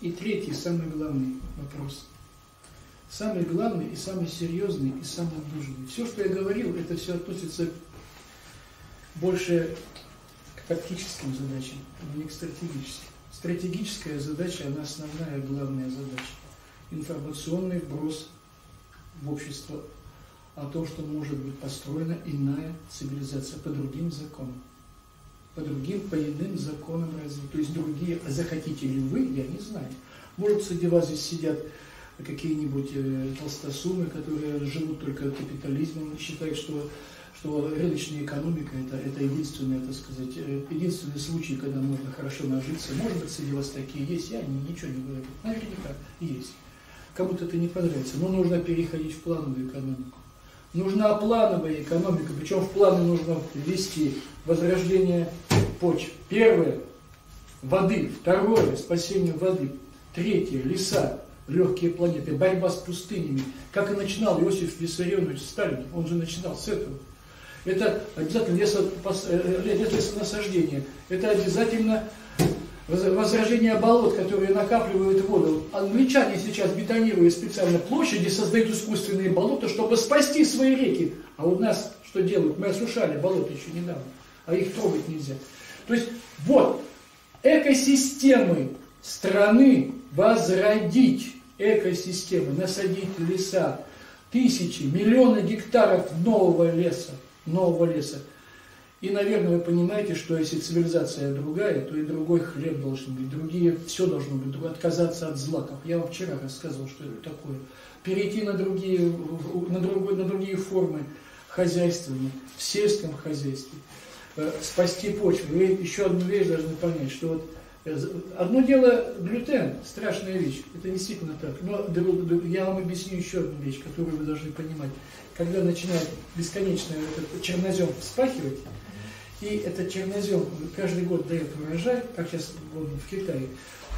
И третий, самый главный вопрос. Самый главный и самый серьезный и самый нужный. Все, что я говорил, это все относится больше к тактическим задачам, а не к стратегическим. Стратегическая задача, она основная, главная задача. Информационный вброс в общество о том, что может быть построена иная цивилизация по другим законам. По другим, по иным законам развития. То есть другие, а захотите ли вы, я не знаю. Может, среди вас здесь сидят какие-нибудь э, толстосумы, которые живут только капитализмом, считают, что что рыночная экономика это, это единственный, так сказать, э, единственный случай, когда можно хорошо нажиться. Может быть, среди вас такие есть, я ничего не говорю. Наверняка есть. Кому-то это не понравится, но нужно переходить в плановую экономику. Нужна плановая экономика, причем в планы нужно ввести возрождение почв. Первое – воды. Второе – спасение воды. Третье – леса, легкие планеты, борьба с пустынями. Как и начинал Иосиф Виссарионович Сталин, он же начинал с этого. Это обязательно э, лесонасаждение. Это обязательно возражение болот, которые накапливают воду. Англичане сейчас бетонируют специально площади, создают искусственные болота, чтобы спасти свои реки. А у нас что делают? Мы осушали болота еще недавно, а их трогать нельзя. То есть вот, экосистемы страны возродить, экосистемы, насадить леса, тысячи, миллионы гектаров нового леса, нового леса. И, наверное, вы понимаете, что если цивилизация другая, то и другой хлеб должен быть, другие, все должно быть, отказаться от злаков. Я вам вчера рассказывал, что это такое. Перейти на другие, на другой, на другие формы хозяйствования, в сельском хозяйстве, э, спасти почву. Вы еще одну вещь должны понять, что вот э, Одно дело глютен, страшная вещь, это действительно так. Но я вам объясню еще одну вещь, которую вы должны понимать. Когда начинает бесконечно этот чернозем вспахивать, и этот чернозем каждый год дает урожай, как сейчас в Китае,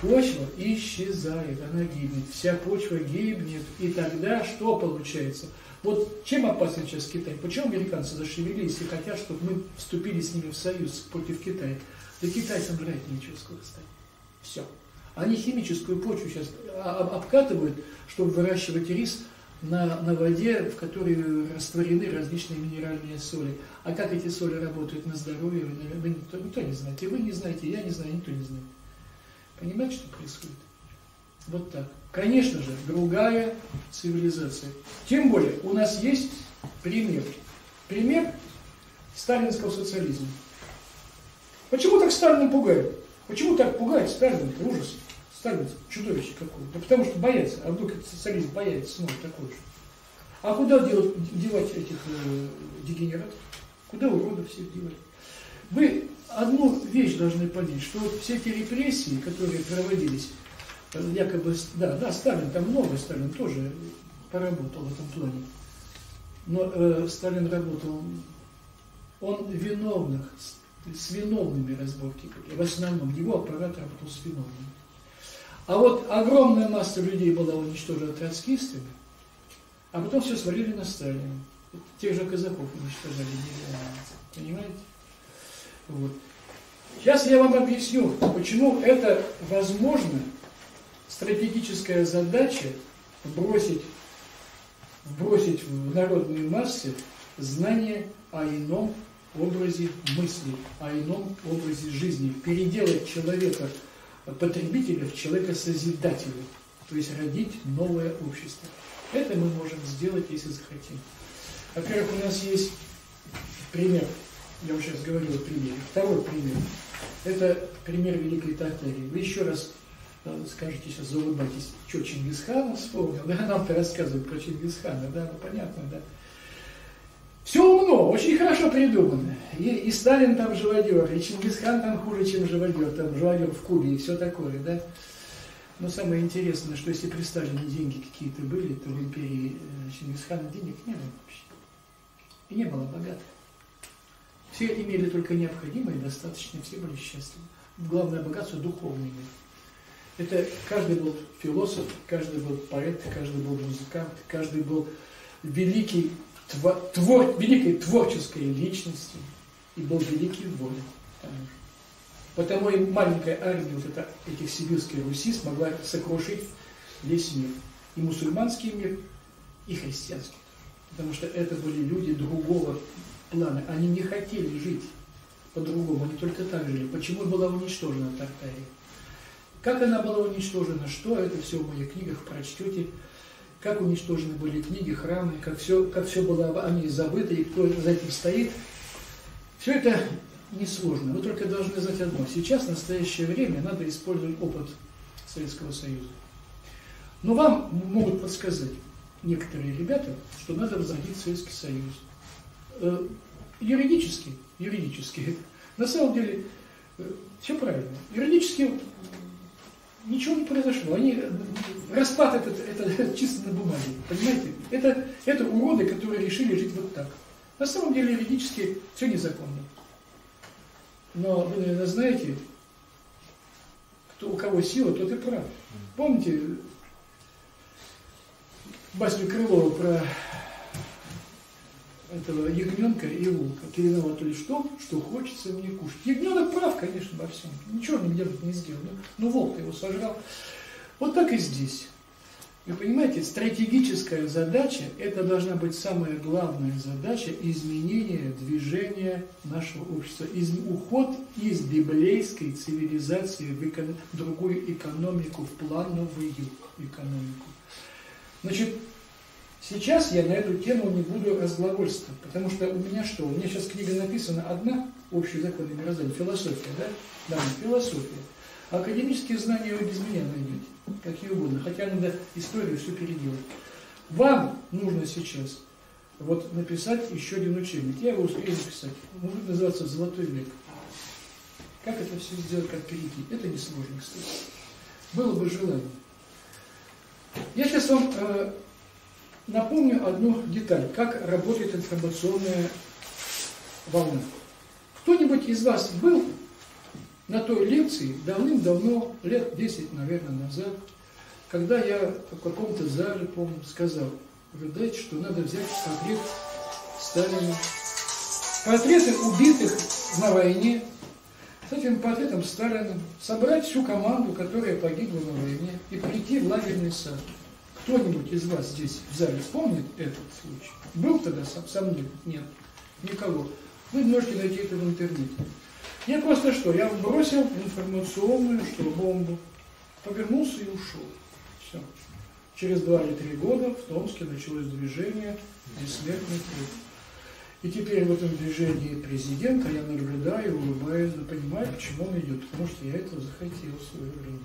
почва исчезает, она гибнет, вся почва гибнет, и тогда что получается? Вот чем опасен сейчас Китай? Почему американцы зашевелились и хотят, чтобы мы вступили с ними в союз против Китая? Да китайцам жрать нечего скоро станет. Все. Они химическую почву сейчас обкатывают, чтобы выращивать рис на, на воде, в которой растворены различные минеральные соли. А как эти соли работают на здоровье, вы, никто, никто не знает. И вы не знаете, я не знаю, никто не знает. Понимаете, что происходит? Вот так. Конечно же, другая цивилизация. Тем более, у нас есть пример. Пример сталинского социализма. Почему так Сталина пугает? Почему так пугает Сталин? Это ужас. Сталин чудовище какое. Да потому что боятся, а вдруг социализм появится снова такой же. А куда делать, девать этих э, дегенератов? Куда уродов всех девать? Вы одну вещь должны понять, что вот все эти репрессии, которые проводились, э, якобы, да, да, Сталин, там много, Сталин тоже поработал в этом плане. Но э, Сталин работал, он виновных, с, с виновными разборки, в основном его аппарат работал с виновными. А вот огромная масса людей была уничтожена троцкистами, а потом все свалили на Сталина. Тех же казаков уничтожали. Понимаете? Вот. Сейчас я вам объясню, почему это возможно, стратегическая задача вбросить, вбросить в народные массы знание о ином образе мысли, о ином образе жизни, переделать человека потребителя в человека-созидателя, то есть родить новое общество. Это мы можем сделать, если захотим. Во-первых, у нас есть пример, я уже сейчас говорил о примере. Второй пример. Это пример Великой Татарии. Вы еще раз э, скажете, сейчас заулыбайтесь, что Чингисхана вспомнил, да, нам-то рассказывают про Чингисхана, да, ну понятно, да. Все умно, очень хорошо придумано. И, и Сталин там живодер, и Чингисхан там хуже, чем живодер, там живодер в Кубе и все такое, да. Но самое интересное, что если при Сталине деньги какие-то были, то в империи э, Чингисхана денег не было вообще. И не было богатых. Все имели только необходимое, достаточно, все были счастливы. Главное богатство – духовное. Это каждый был философ, каждый был поэт, каждый был музыкант, каждый был великий твор, твор, великой творческой личностью и был великий в воле. Потому и маленькая армия вот это, этих сибирских Руси смогла сокрушить весь мир. И мусульманский мир, и христианский. Потому что это были люди другого плана. Они не хотели жить по-другому, они только так жили. Почему была уничтожена Тартария? Как она была уничтожена, что это все в моих книгах прочтете, как уничтожены были книги, храмы, как все, как все было о них забыто, и кто за этим стоит. Все это несложно. Вы только должны знать одно. Сейчас, в настоящее время, надо использовать опыт Советского Союза. Но вам могут подсказать некоторые ребята, что надо возродить Советский Союз. Э, юридически, юридически, на самом деле, э, все правильно. Юридически ничего не произошло. Они, распад этот, это чисто на бумаге, понимаете? Это, это уроды, которые решили жить вот так. На самом деле юридически все незаконно. Но вы, наверное, знаете, кто, у кого сила, тот и прав. Помните басню Крылова про этого ягненка и волка. Ты виноват лишь в что хочется мне кушать. Ягненок прав, конечно, во всем. Ничего он нигде не сделал. Но, но волк его сожрал. Вот так и здесь. Вы понимаете, стратегическая задача, это должна быть самая главная задача изменения движения нашего общества. Из, уход из библейской цивилизации в эко, другую экономику, в плановую экономику. Значит, Сейчас я на эту тему не буду разглагольствовать, потому что у меня что? У меня сейчас книга написана одна, общие законы мироздания, философия, да? Да, философия. Академические знания вы без меня найдете, какие угодно, хотя надо историю все переделать. Вам нужно сейчас вот написать еще один учебник. Я его успею написать. Он будет называться «Золотой век». Как это все сделать, как перейти? Это несложно, кстати. Было бы желание. Я сейчас вам э, Напомню одну деталь, как работает информационная волна. Кто-нибудь из вас был на той лекции давным-давно, лет 10, наверное, назад, когда я в каком-то зале, помню, сказал, знаете, что надо взять портрет Сталина, портреты убитых на войне, с этим портретом Сталина, собрать всю команду, которая погибла на войне, и прийти в лагерный сад. Кто-нибудь из вас здесь в зале помнит этот случай? Был тогда сам, со мной? Нет. Никого. Вы можете найти это в интернете. Я просто что? Я бросил информационную что, бомбу, повернулся и ушел. Все. Через два или три года в Томске началось движение «Бессмертный труд». И теперь в этом движении президента я наблюдаю, улыбаюсь, понимаю, почему он идет, потому что я этого захотел в свое время.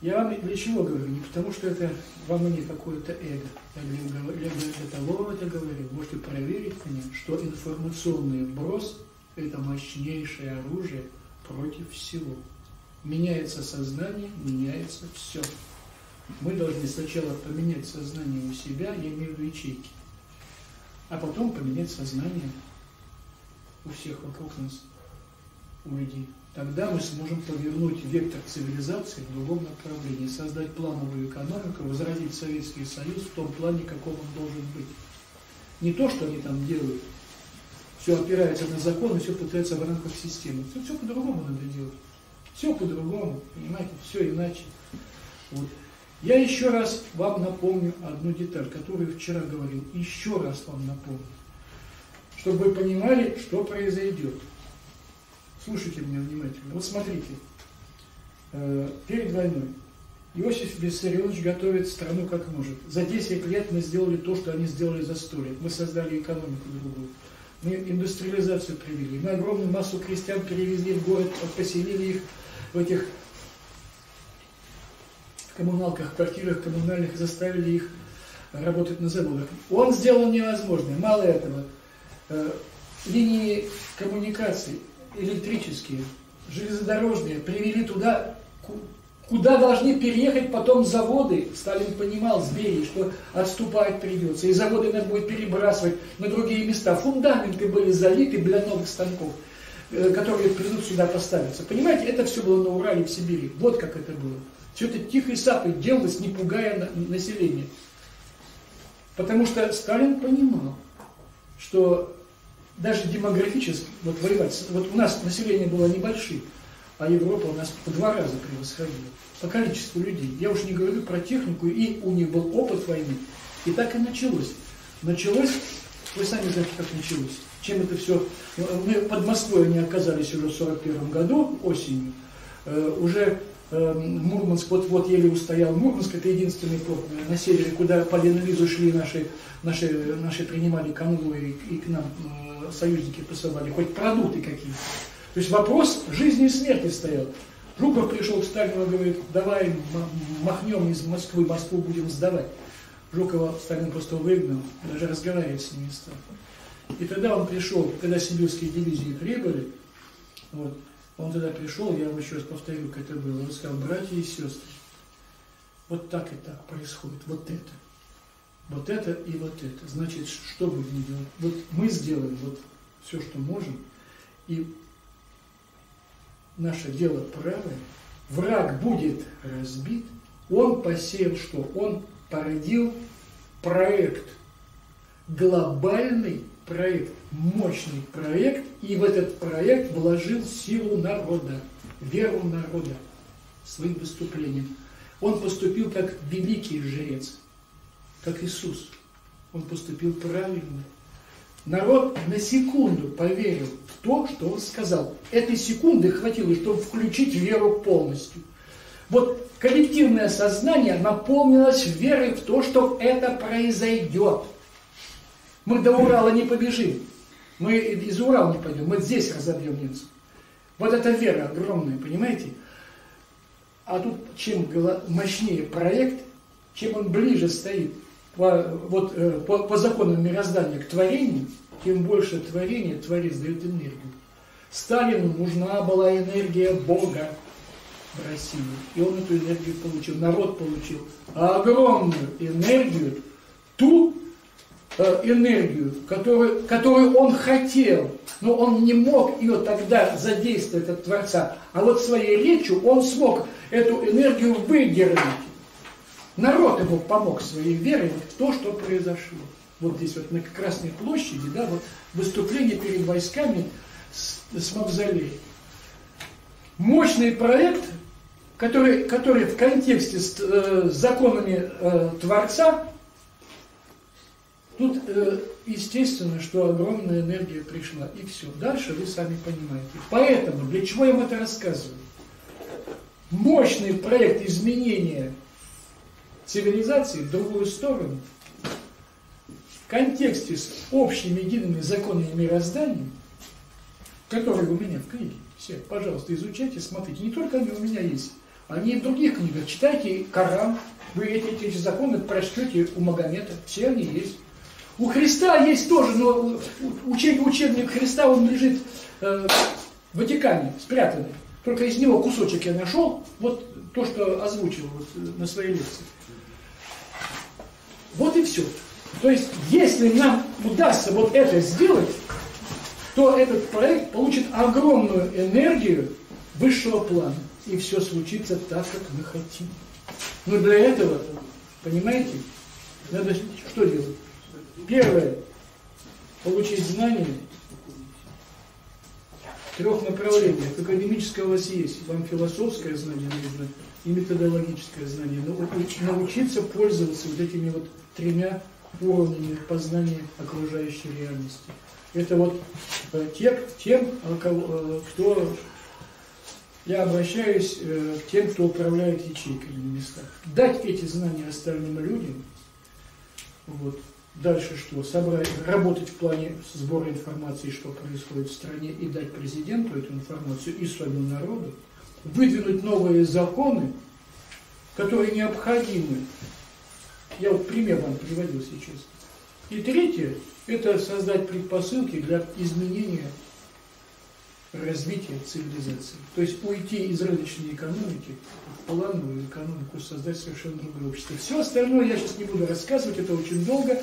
Я вам для чего говорю? Не потому, что это во мне какое-то эго. Я для, для, того это говорю. Можете проверить мне, что информационный вброс – это мощнейшее оружие против всего. Меняется сознание, меняется все. Мы должны сначала поменять сознание у себя, я имею в виду ячейки, а потом поменять сознание у всех вокруг нас, у людей. Тогда мы сможем повернуть вектор цивилизации в другом направлении, создать плановую экономику, возродить Советский Союз в том плане, каком он должен быть. Не то, что они там делают, все опирается на закон и все пытается в рамках системы. Все, все по-другому надо делать. Все по-другому, понимаете, все иначе. Вот. Я еще раз вам напомню одну деталь, которую вчера говорил. Еще раз вам напомню. Чтобы вы понимали, что произойдет. Слушайте меня внимательно. Вот смотрите, э, перед войной Иосиф Виссарионович готовит страну как может. За 10 лет мы сделали то, что они сделали за 100 лет. Мы создали экономику другую. Мы индустриализацию привели. Мы огромную массу крестьян перевезли в город, поселили их в этих коммуналках, квартирах коммунальных, заставили их работать на заводах. Он сделал невозможное. Мало этого, э, линии коммуникаций электрические, железнодорожные, привели туда, куда должны переехать потом заводы. Сталин понимал с Берии, что отступать придется, и заводы надо будет перебрасывать на другие места. Фундаменты были залиты для новых станков, э, которые придут сюда поставиться. Понимаете, это все было на Урале, в Сибири. Вот как это было. Все это тихой сапой делалось, не пугая население. Потому что Сталин понимал, что даже демографически, вот воевать, вот у нас население было небольшим, а Европа у нас по два раза превосходила по количеству людей. Я уж не говорю про технику, и у них был опыт войны. И так и началось. Началось, вы сами знаете, как началось. Чем это все... Мы под Москвой они оказались уже в 41 году, осенью. Э, уже э, Мурманск, вот, вот еле устоял Мурманск, это единственный порт на севере, куда по Леновизу шли наши, наши, наши принимали конвои и к нам э, союзники посылали, хоть продукты какие-то. То есть вопрос жизни и смерти стоял. Жуков пришел к Сталину и говорит, давай махнем из Москвы, Москву будем сдавать. Жукова Сталин просто выгнал, даже разговаривать с ним не стал. И тогда он пришел, когда сибирские дивизии прибыли, вот, он тогда пришел, я вам еще раз повторю, как это было, он сказал, братья и сестры, вот так и так происходит, вот это, вот это и вот это. Значит, что будем делать? Вот мы сделаем вот все, что можем, и наше дело правое, враг будет разбит, он посеял что? Он породил проект, глобальный проект, мощный проект, и в этот проект вложил силу народа, веру народа своим выступлением. Он поступил как великий жрец, как Иисус. Он поступил правильно. Народ на секунду поверил в то, что он сказал. Этой секунды хватило, чтобы включить веру полностью. Вот коллективное сознание наполнилось верой в то, что это произойдет. Мы до Урала не побежим. Мы из Урала не пойдем. Мы здесь разобьем немцев. Вот эта вера огромная, понимаете? А тут чем мощнее проект, чем он ближе стоит по, вот, э, по, по законам мироздания к творению, тем больше творения Творец дает энергию. Сталину нужна была энергия Бога в России. И он эту энергию получил, народ получил. Огромную энергию, ту э, энергию, которую, которую он хотел, но он не мог ее тогда задействовать от Творца. А вот своей речью он смог эту энергию выдернуть. Народ ему помог своей верой в то, что произошло. Вот здесь вот на Красной площади, да, вот выступление перед войсками с, с мавзолеем. Мощный проект, который, который в контексте с э, законами э, Творца, тут э, естественно, что огромная энергия пришла, и все. Дальше вы сами понимаете. Поэтому, для чего я вам это рассказываю? Мощный проект изменения цивилизации в другую сторону, в контексте с общими едиными законами мироздания, которые у меня в книге, все, пожалуйста, изучайте, смотрите. Не только они у меня есть, они и в других книгах. Читайте Коран, вы эти, эти законы прочтете у Магомета, все они есть. У Христа есть тоже, но учебник, учебник Христа, он лежит э, в Ватикане, спрятанный. Только из него кусочек я нашел, вот то, что озвучил вот, на своей лекции. Вот и все. То есть, если нам удастся вот это сделать, то этот проект получит огромную энергию высшего плана. И все случится так, как мы хотим. Но для этого, понимаете, надо что делать? Первое, получить знания трех направлениях. Академическое у вас есть, вам философское знание нужно и методологическое знание. Но научиться пользоваться вот этими вот тремя уровнями познания окружающей реальности. Это вот э, те, тем, э, э, кто я обращаюсь к тем, кто управляет ячейками на местах. Дать эти знания остальным людям, вот, дальше что? Собрать, работать в плане сбора информации, что происходит в стране, и дать президенту эту информацию и своему народу, выдвинуть новые законы, которые необходимы я вот пример вам приводил сейчас. И третье – это создать предпосылки для изменения развития цивилизации. То есть уйти из рыночной экономики в плановую экономику, создать совершенно другое общество. Все остальное я сейчас не буду рассказывать, это очень долго.